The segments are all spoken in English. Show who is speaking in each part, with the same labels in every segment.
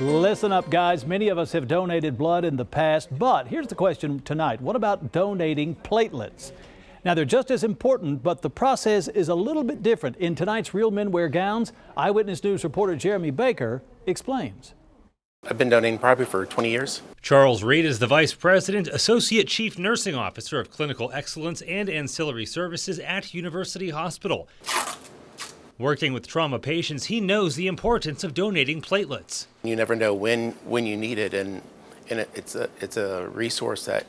Speaker 1: Listen up, guys. Many of us have donated blood in the past, but here's the question tonight What about donating platelets? Now, they're just as important, but the process is a little bit different. In tonight's Real Men Wear Gowns, Eyewitness News reporter Jeremy Baker explains.
Speaker 2: I've been donating probably for 20 years.
Speaker 3: Charles Reed is the Vice President, Associate Chief Nursing Officer of Clinical Excellence and Ancillary Services at University Hospital. Working with trauma patients, he knows the importance of donating platelets.
Speaker 2: You never know when when you need it, and and it's a it's a resource that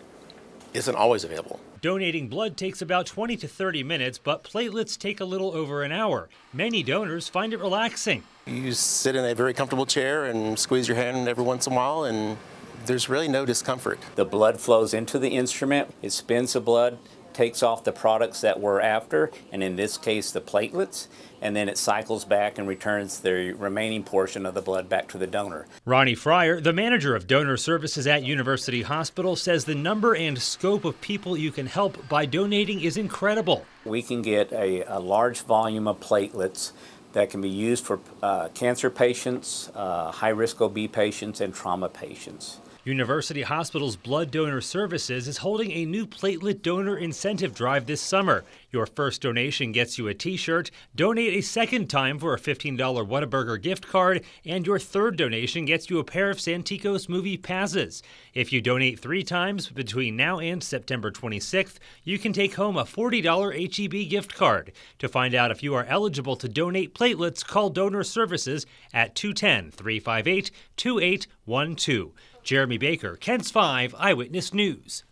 Speaker 2: isn't always available.
Speaker 3: Donating blood takes about 20 to 30 minutes, but platelets take a little over an hour. Many donors find it relaxing.
Speaker 2: You sit in a very comfortable chair and squeeze your hand every once in a while, and there's really no discomfort.
Speaker 4: The blood flows into the instrument, it spins the blood, takes off the products that we're after, and in this case, the platelets, and then it cycles back and returns the remaining portion of the blood back to the donor.
Speaker 3: Ronnie Fryer, the manager of donor services at University Hospital, says the number and scope of people you can help by donating is incredible.
Speaker 4: We can get a, a large volume of platelets that can be used for uh, cancer patients, uh, high risk OB patients, and trauma patients.
Speaker 3: University Hospital's Blood Donor Services is holding a new platelet donor incentive drive this summer. Your first donation gets you a t shirt, donate a second time for a $15 Whataburger gift card, and your third donation gets you a pair of Santikos movie passes. If you donate three times between now and September 26th, you can take home a $40 HEB gift card. To find out if you are eligible to donate platelets, call Donor Services at 210 358 2812. Jeremy Baker, KENS 5 Eyewitness News.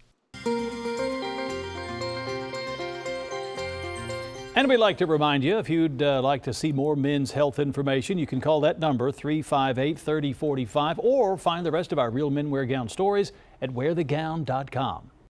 Speaker 1: And we'd like to remind you if you'd uh, like to see more men's health information, you can call that number 358 3045 or find the rest of our Real Men Wear Gown stories at wearthegown.com.